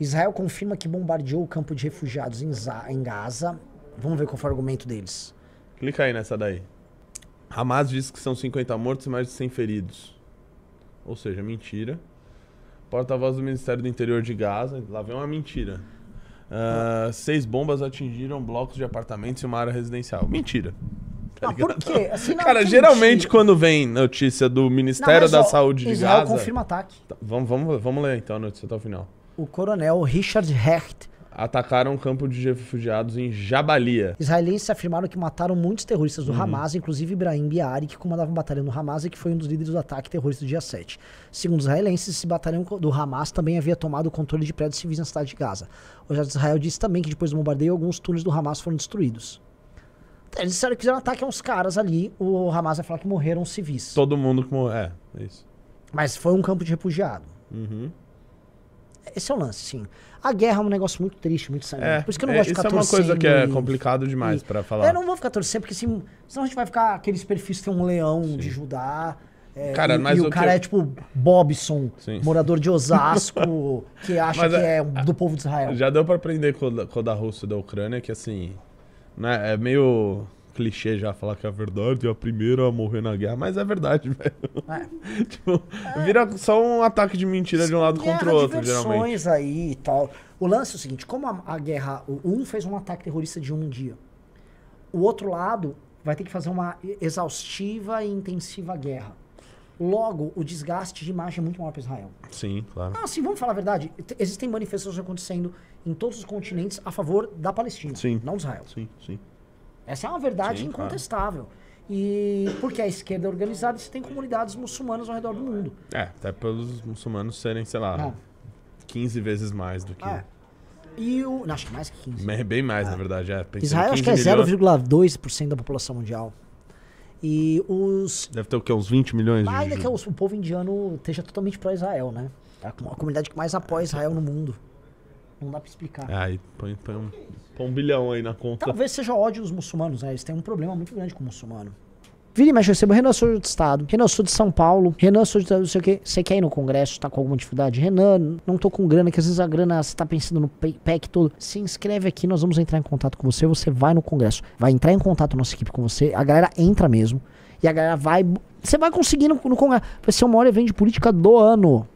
Israel confirma que bombardeou o campo de refugiados em, em Gaza. Vamos ver qual foi o argumento deles. Clica aí nessa daí. Hamas diz que são 50 mortos e mais de 100 feridos. Ou seja, mentira. Porta-voz do Ministério do Interior de Gaza. Lá vem uma mentira. Ah, seis bombas atingiram blocos de apartamentos e uma área residencial. Mentira. Tá Ah, por quê? Assim, não, Cara, geralmente mentira. quando vem notícia do Não, Ministério mas, da Saúde de Israel Gaza. confirma ataque. Tá, vamos, vamos, vamos ler então a notícia até o final. O coronel Richard Hecht. Atacaram um campo de refugiados em Jabalia. Israelenses afirmaram que mataram muitos terroristas Uhum. do Hamas, inclusive Ibrahim Biari, que comandava um batalhão do Hamas e que foi um dos líderes do ataque terrorista do dia 7. Segundo os israelenses, esse batalhão do Hamas também havia tomado o controle de prédios civis na cidade de Gaza. O de Israel disse também que depois do bombardeio, alguns túneis do Hamas foram destruídos. Eles disseram que fizeram ataque a uns caras ali, o Hamas vai falar que morreram civis. Todo mundo que morreu. É, é isso. Mas foi um campo de refugiado. Uhum. Esse é o lance, sim. A guerra é um negócio muito triste, muito sangrento. É, Por isso que eu não é, gosto de isso ficar é uma coisa que é torcendo complicado demais pra falar. Eu não vou ficar torcendo, porque assim, senão a gente vai ficar aqueles perfis que tem um leão de Judá. é, Cara, e, mas e o o cara eu- é tipo Bobson, Sim. morador de Osasco, que acha Mas que é- é do povo de Israel. Já deu pra aprender com, o da- com o da Rússia e da Ucrânia que assim. Né, é meio clichê já falar que é a verdade é a primeira a morrer na guerra, mas é verdade, velho. É. tipo, vira só um ataque de mentira de um lado Guerra contra o outro, geralmente. aí e tal. O lance é o seguinte, como a, a guerra, um fez um ataque terrorista de um dia, o outro lado vai ter que fazer uma exaustiva e intensiva guerra. Logo, o desgaste de imagem é muito maior para Israel. Sim, claro. Ah, assim, vamos falar a verdade. Existem manifestações acontecendo em todos os continentes a favor da Palestina, Sim. não de Israel. Sim, sim. Essa é uma verdade Sim, incontestável. E porque a esquerda é organizada, você tem comunidades muçulmanas ao redor do mundo. É, até pelos muçulmanos serem, sei lá, Ah. 15 vezes mais do que. Ah, E o. Não, acho que mais que 15. Me- Bem mais, na verdade. É, pensei Israel acho que é 15 milhões, 0,2% da população mundial. E os. Deve ter o quê? Uns 20 milhões de. Ainda que os- o povo indiano esteja totalmente pró-Israel, né? É a com- a comunidade que mais apoia Israel no mundo. Não dá pra explicar. É, aí põe, põe um, põe um bilhão aí na conta. Talvez seja ódio dos muçulmanos, né? Eles têm um problema muito grande com o muçulmano. Vira e mexe, eu recebo Renan, sou de Estado. Renan, sou de São Paulo. Renan, sou de não sei o quê. Você quer ir no Congresso, tá com alguma dificuldade? Renan, não tô com grana, que às vezes a grana, você tá pensando no pe- PEC todo. Se inscreve aqui, nós vamos entrar em contato com você. Você vai no Congresso. Vai entrar em contato nossa equipe com você. A galera entra mesmo. E a galera vai. Você vai conseguir no, no Congresso. Vai ser o maior evento de política do ano.